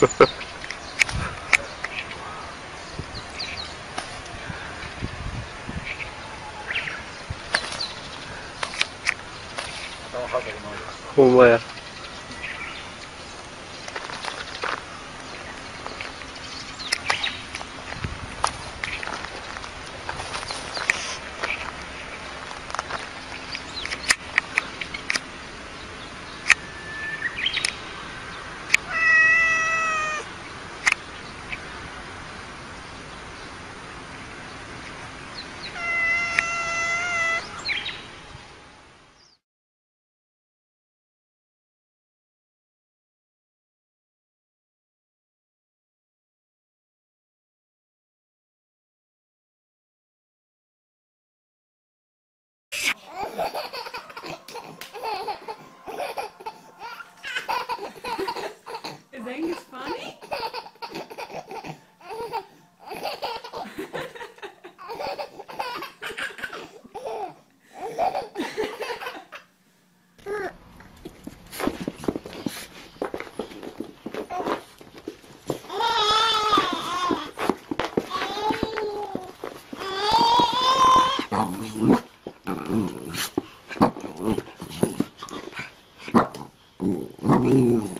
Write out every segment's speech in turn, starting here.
ほんまや。Angus funny?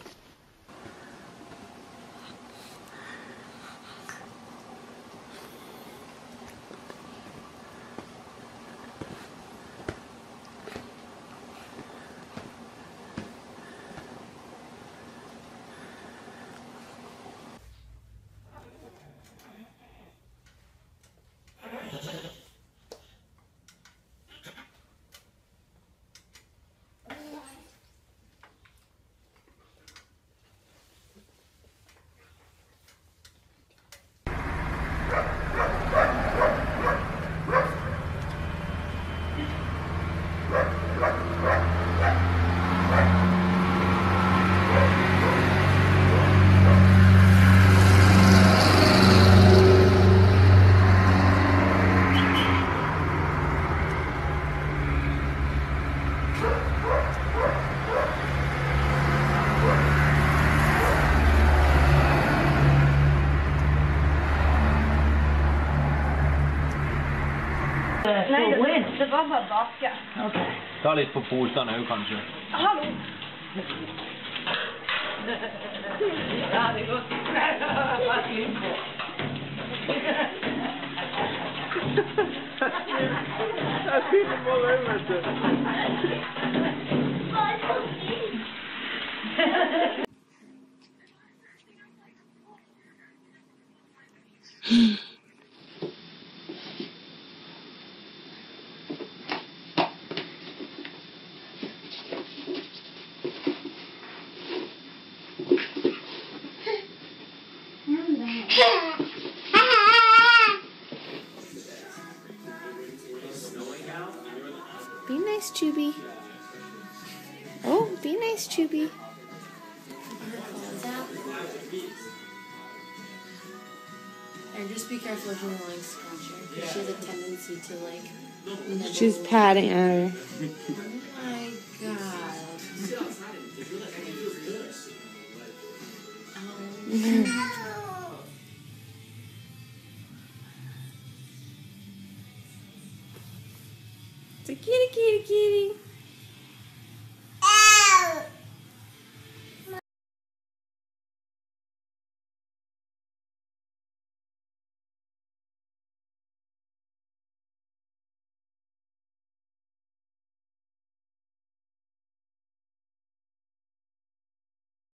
Nej, det, det var bara baka. Ta litt på posen òg, kanskje. Hallå! Ja, det går. Jag sitter på Be nice, Chubby. Oh, be nice, Chubby. And just be careful if you want to like scratch her. 'cause She has a tendency to like. nibble. She's patting at her. Oh my god. Oh. It's a kitty, kitty, kitty.